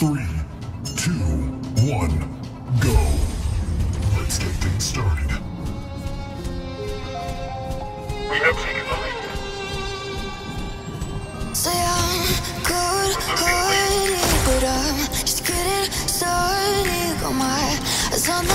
Three, two, one, go. Let's get things started. We have taken the lead. Say I'm good, good, but I'm just getting started. Got my eyes on the